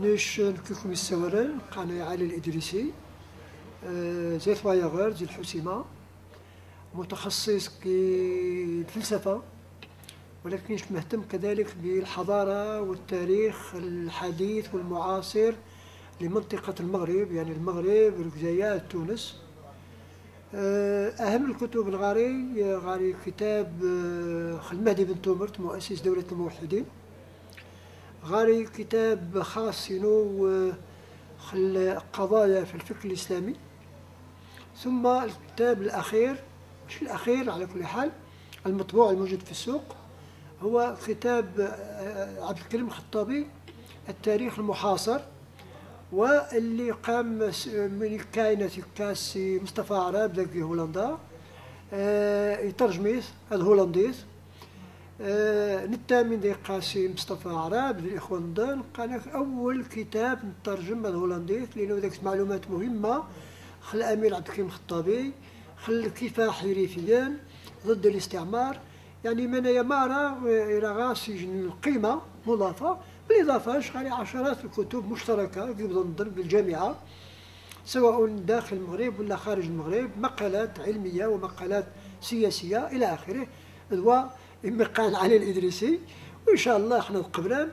نش نكيكم السورن قناة علي الإدريسي. آه، زي ثوايغر زي الحسيمة متخصص في الفلسفة ولكن مهتم كذلك بالحضارة والتاريخ الحديث والمعاصر لمنطقة المغرب يعني المغرب الجزائر تونس. آه، أهم الكتب الغاري غاري كتاب آه، خلمهدي بن تومرت مؤسس دولة الموحدين. غاري كتاب خاص ينو آه، قضايا في الفكر الإسلامي. ثم الكتاب الأخير مش الأخير على كل حال المطبوع الموجود في السوق هو كتاب عبد الكريم الخطابي التاريخ المحاصر واللي قام من كاينة كاسي مصطفى عراب ذاك هولندا آه يترجميث الهولنديز آه نتا من ذي قاسي مصطفى عراب الإخوان دان قال أول كتاب نترجم الهولنديز لأنه ذاك معلومات مهمة. خل أمير عبد الكريم الخطابي خل كفاح حريفيا ضد الاستعمار. يعني من يمارا إلى غاسي القيمة مضافة. بالإضافة شغالي عشرات الكتب مشتركة قبل نظن بالجامعة سواء داخل المغرب ولا خارج المغرب مقالات علمية ومقالات سياسية إلى آخره. ذو مقال علي الإدريسي وإن شاء الله إحنا قبلان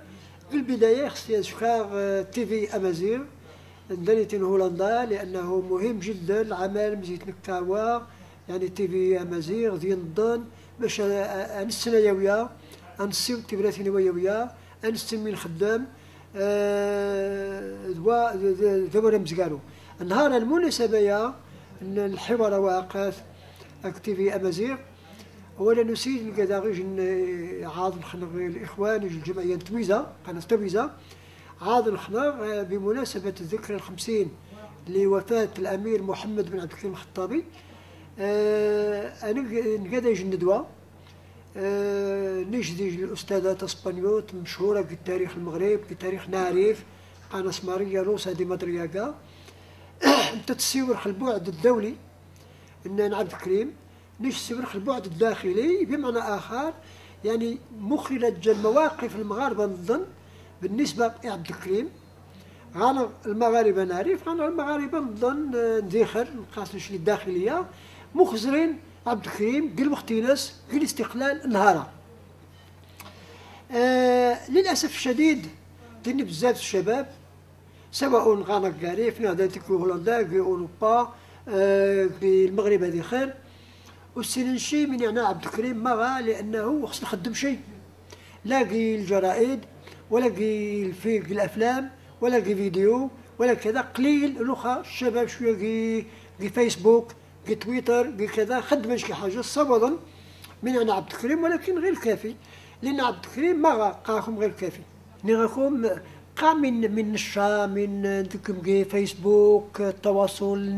في البداية خصني شكار تي في أمازيغ دانيتين هولندا لأنه مهم جدا العمل مزيت نكاوا يعني تي في أمازيغ ديال نظن باش أنسنا يويا أنسيو تبراتين ويا انستمي الخدام دوا دوا مزقالو. النهار المناسبة يا الحوار واقف اكتيفي أمازيغ. اولا نسيد الكداغيج عاض الخنق الإخوان الجمعيه تويزا قناه تويزا عاض الخنق بمناسبة الذكرى الخمسين لوفاة الأمير محمد بن عبد الكريم الخطابي أنا نقدر ندوه آه، نجدي الأستاذة اسبانيوت مشهورة في تاريخ المغرب في تاريخ نعرف قناة ماريا روسا دي مدرياكا أنت تسيور البعد الدولي إن عبد الكريم. نسيور البعد الداخلي بمعنى آخر يعني مخرج المواقف المغاربة نظن بالنسبة لعبد الكريم. غانا المغاربة نعرف غانا المغاربة نظن آه، نذيخر نقاسش الداخلية. مخزرين عبد الكريم قال وقت ناس قال استقلال نهارا آه للأسف الشديد دني بزاف الشباب سواء غانا كاري في هولندا في أوروبا آه في المغرب هذه خير. والسننشي من يعني عبد الكريم ما غا لأنه خص نخدم شيء لاقي الجرائد ولا قي في الأفلام ولا قي فيديو ولا كذا. قليل الآخر الشباب شوية قي فيسبوك في تويتر في كذا. خدم شي حاجة صودا من أنا عبد الكريم ولكن غير كافي. لأن عبد الكريم ما قاكم غير كافي. نغاكم قا من من الشا من ذكم فيسبوك التواصل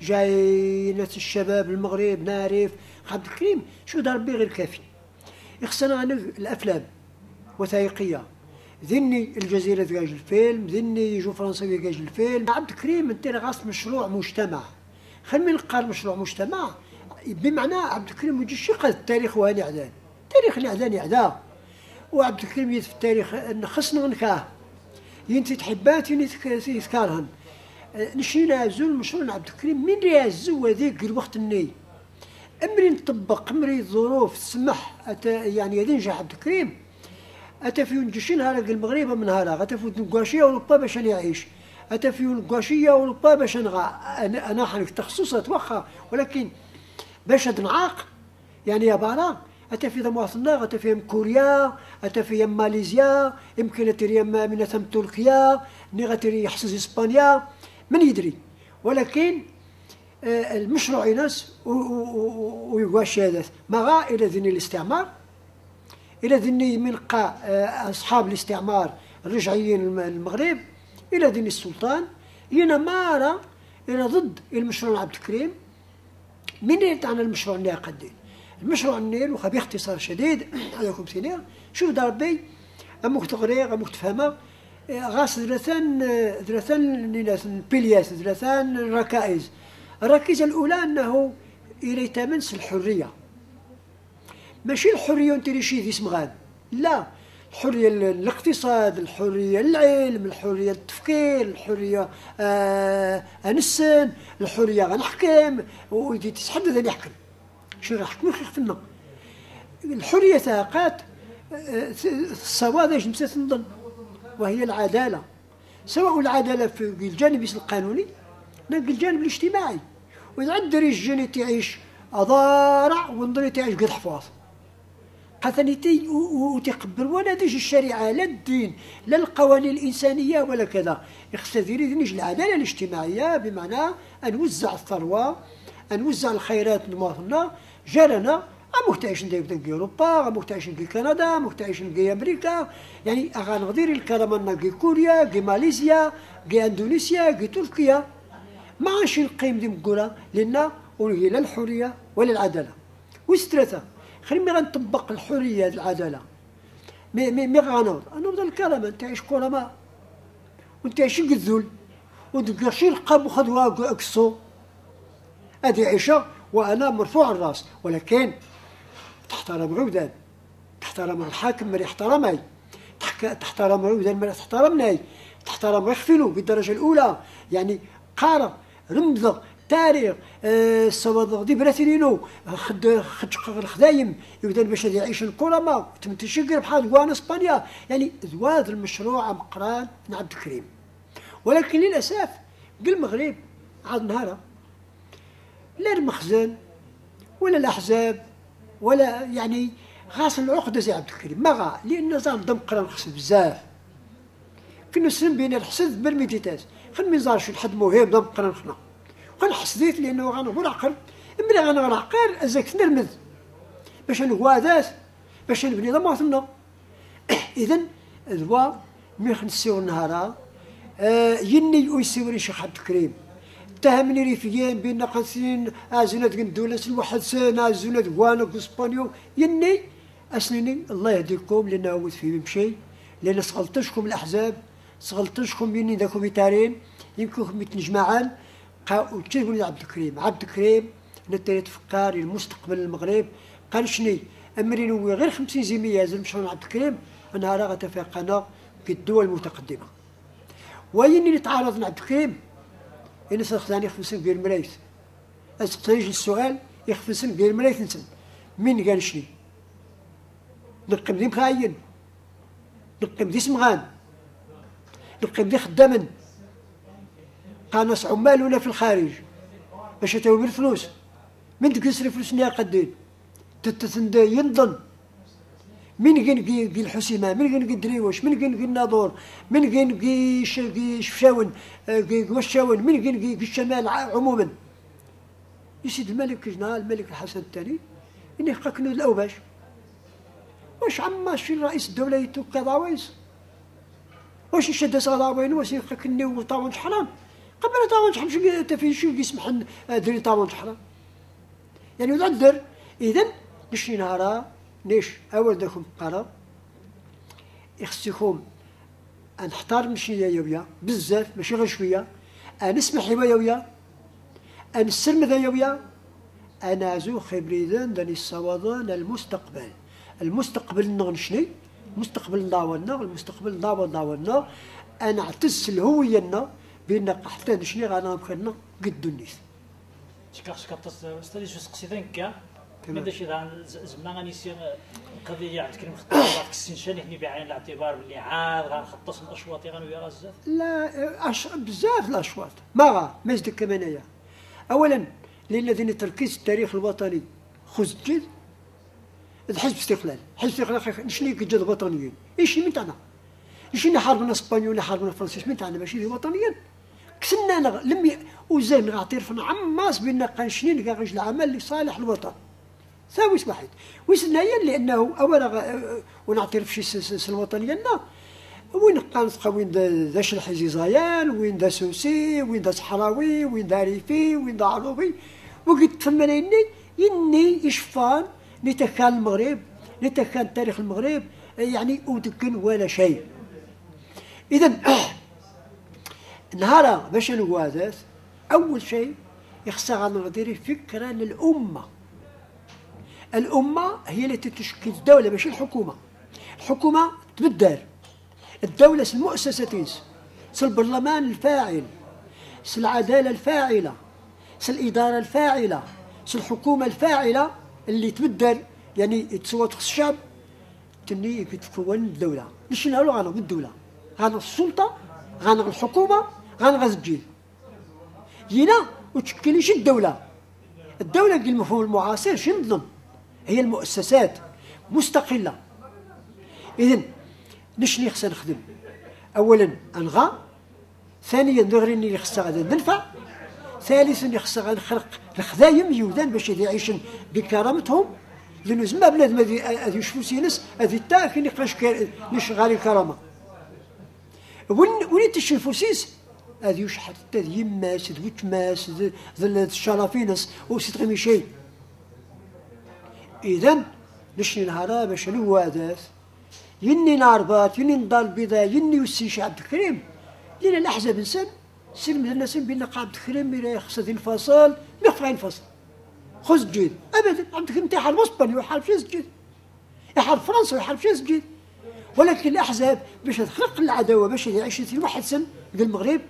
جاي ناس الشباب المغرب نعرف عبد الكريم شو دار بي غير كافي يخصنا أنا الافلام وثائقيه ذني الجزيرة تجاج الفيلم ذني يجوا فرنسا تجاج الفيلم عبد الكريم انت غاص مشروع مجتمع خلينا نلقى مشروع مجتمع بمعنى عبد الكريم يجي شي التاريخ وهاني عدان تاريخ العدان عدا وعبد الكريم في التاريخ خصنا نكاه ينتي تحبات ينتي يذكرهن نشينا زول مشروع عبد الكريم. من يعزو هذيك الوقت الني. أمري نطبق أمري الظروف تسمح يعني ينجح عبد الكريم. اتى في نجشين هذا المغرب من هذا اتى نقاشيه ولطا باش يعيش أتى في القواشية والبا باش نغا أنا حنك تخصصات واخا. ولكن باش نعاق يعني يا بارا أتى في مواطنة أتى في كوريا أتى في ماليزيا يمكن تري من ثم تركيا نغا تري يحسس إسبانيا من يدري. ولكن آه، المشروع ينس ويقواش هذا ما غا إلى ذني الاستعمار؟ إلى ذني من قا آه، أصحاب الاستعمار الرجعيين المغرب إلى دين السلطان. ينمارا إلى ضد المشروع عبد الكريم. من عن المشروع اللي قدين المشروع النيل وخا باختصار شديد عليكم سينير شوف داربي أمك تغريغ أمك تفهمها غاس ثلاثان ثلاثان بلياس ثلاثان ركائز الركيزة الأولى أنه يريتمنس الحرية. ماشي الحرية أنت شي في اسم غاد؟ لا. الحرية الاقتصاد الحرية العلم الحرية التفكير الحرية آه نسن الحرية غنحكم. ويدي اللي يحكم شنو غنحكم خيختنا الحرية تاقات الصواب إيش مسات نظن وهي العدالة. سواء العدالة في الجانب القانوني لا الجانب الاجتماعي. وإذا عند الرجال تعيش أضارع ونظري تعيش قد حفاظ. قثني تي وتقبل ولا تجي الشريعة لا الدين لا القوانين الإنسانية ولا كذا. يختزري نجي العدالة الاجتماعية بمعنى أن نوزع الثروة أن نوزع الخيرات المواطنة جارنا محتاجين دايما في أوروبا محتاجين في كندا محتاجين في أمريكا. يعني غنغدير الكلام كي كوريا كي ماليزيا كي إندونيسيا كي تركيا. ما عادش نقيم دي مقولة لأن ولي لا الحرية ولا العدالة. وسترثة خليني غنطبق الحرية العدالة. مي مي مي غنوض أنا الكلام أنت عايش كرماء وأنت عايش الذل ودقاشي القاب وخذوا أكسو. هذه عيشة وأنا مرفوع الرأس ولكن تحترم عودان تحترم الحاكم من يحترمني تحترم عودان من يحترمني تحترم يخفلو بالدرجة الأولى. يعني قارة رمضة تاريخ آه الصوادق دي براتينينو خد خد الخدايم يبدا باش يعيش الكرماء تمتشقر بحال دوان إسبانيا. يعني زواد المشروع مقران عبد الكريم ولكن للأسف المغرب عاد نهارا لا المخزن ولا الأحزاب ولا يعني غاس العقدة زي عبد الكريم. ما غا لأن نظام دم قران خص بزاف. كنا سن بين الحسد بالميتيتاز خل ميزار شي حد مهم دم قران خنا حسديت لأنه غنقول عقل. امري غنعقل أزاك نرمذ باش نغوادات باش نبني ضماتنا اذا ذوا مي خنسيو النهار آه يني ويسيوري شيخ عبد الكريم. اتهمني ريفيين بين قاسين ازنات قندولس الواحد سنة ازنات وأنا اسبانيو يني أسنيني الله يهديكم لأن عود في بشي. لأن سغلطشكم الأحزاب سغلطشكم بيني ذاكم يتارين. يمكن يتنجمعان. وتجيبوا عبد الكريم عبد الكريم نتايا تفكر المستقبل المغرب. قال شني؟ امري نوي غير 50 زيميه زل مشروع عبد الكريم؟ أنا راه غتفاقنا في الدول المتقدمة. وين اللي تعارض عبد الكريم؟ إن سخزاني خفسن بير ملايث أسقطيج السؤال يخفسن بير ملايث نسن. مين قال شني؟ نقم دي مخاين. نقم سمغان. نقم دي خدامن. قانص عمالنا في الخارج؟ باش تاوي الفلوس. من تكسر فلوس نيا قدين. تتسند ينضن. من جن جي الحسيمة من جن جي دريوش من جن جي الناظور من جن جي شفشاون جي وشاون من جن جي الشمال عموما. يسيد الملك جنا الملك الحسن الثاني. إني حققنا الأوباش. واش عما شي رئيس الدولة يتوقع ضاويس واش يشد صلاوين واش يحققني وطاون حرام؟ قبل طاون حرام تفي شو يسمح دري طاون حرام؟ يعني ودر إذا نشي نهارا ليش أول داكم قرار. يخصكم أن نحترم شي يويا بزاف ماشي غير شوية. أن نسمح يويا أن نسلم ذا يويا. أنا زو خبريدان داني الصوادان المستقبل. المستقبل نغنشني المستقبل نضاولنا المستقبل نضاول نضاولنا أنا اعتز الهوية بأن حتى نشني غانا بخيرنا قد النيس. شكرا أستاذ شو سقسيتين ماذا شي زعما غنسي القضية عاد كلمه خطوات السنشان حني بعين الاعتبار باللي عاد غنخطص الاشواط غنويا بزاف. لا أش... بزاف الأشواط. ما غا ما يزدك كمان اولا للذين تركيز التاريخ الوطني. خزجل الحزب استقلال حزب استقلال شنو كيجي الوطنيين؟ إيش من تاعنا. شنو حاربنا اسبانيول حاربنا فرنسيس من تاعنا؟ ماشي وطنيين. كسنا لم ي... وزين نعترف عماس بان قنشنين كاع العمل لصالح الوطن. ثاويس واحد. ويسنايا لأنه اولا ونعترف شي الوطنيه لنا وين قانت وين ذا شلحي زايان وين ذا سوسي وين ذا صحراوي وين ذا ريفي وين ذا عروبي. وقلت ثمانيني يني يشفان لتكان المغرب لتكان تاريخ المغرب يعني ودكن ولا شيء. اذا نهار باش نوازات أول شيء يخصها غنغديري فكرة للأمة. الأمة هي التي تشكل الدولة ماشي الحكومة. الحكومة تبدل الدولة المؤسسة البرلمان الفاعل العدالة الفاعلة الإدارة الفاعلة الحكومة الفاعلة اللي تبدل يعني تصوت الشعب تني تكون الدولة. مش نقولوا غانا الدولة. غانا السلطة غانا الحكومة غانا الجيل. هنا وتشكلش الدولة. الدولة بالمفهوم المعاصر شنو نظم هي المؤسسات مستقلة. إذن نشني خصنا نخدم؟ أولا أنغى ثانيا نغري اللي خصها غادي ننفع ثالثا خصها نخلق الخذايم يودان باش يعيشن بكرامتهم. لأنه زعما بنادم هذه يشوفوا سينس هذه تا كاين يقراش نشغال الكرامة. وين وين تشوفوا سيس؟ هذه يوش حتى يماس ذوت ماس ذل الشرافينس وسيتغمي شيء إذا نشني نهارا باش الوادث يني ناربات يني نضال بيضاء يني وسي عبد الكريم لين الأحزاب إنسان سلم الناس بين عبد الكريم إلى خصة الفصل ما يخفى الفصل. خذ جيد. أبدا عبد الكريم تحارب اسبانيا ويحارب في سجيد. يحارب فرنسا ويحارب في سجيد. ولكن الأحزاب باش تخلق العداوة باش يعيش في واحد سن المغرب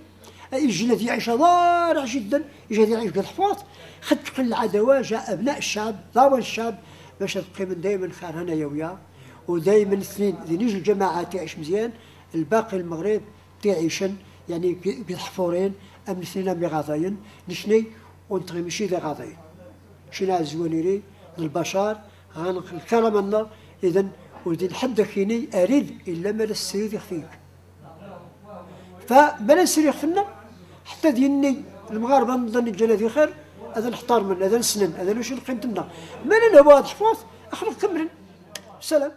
يجي الذي يعيش ضارع جدا يجي الذي يعيش بالحفاظ خد العداوة جاء أبناء الشعب ضاوى الشعب باش تبقي من دائما خير هنا يويا ودائما اثنين ذي نيجي الجماعة تعيش مزيان الباقي المغرب تعيشن يعني بحفورين أم اثنين بغاضين نشني ونتغي مشي ذي غاضين شنا الزوانيري البشر الكلام النار إذن ودي الحد كيني أريد إلا ما السرير يخفيك. فما السرير يخفنا حتى ديني المغاربة نظن الجنة في خير. هذا نحتار من هذا نسنن هذا نشوف قيمتنا ما لنا واحد حفاظ أخلق كمرن. سلام.